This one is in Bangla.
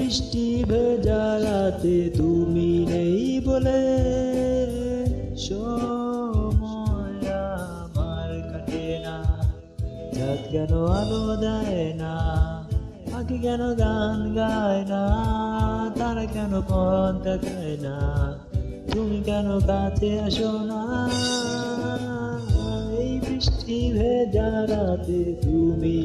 বৃষ্টি ভেজা রাতে তুমি নেই বলে সময় আমার কাটে না। যাত কেন আলো দেয় না পাখি কেন গান গায় না, তারা কেন পথ দেখায় না, তুমি কেন কাছে আসো না? এই বৃষ্টি ভেজা রাতে তুমি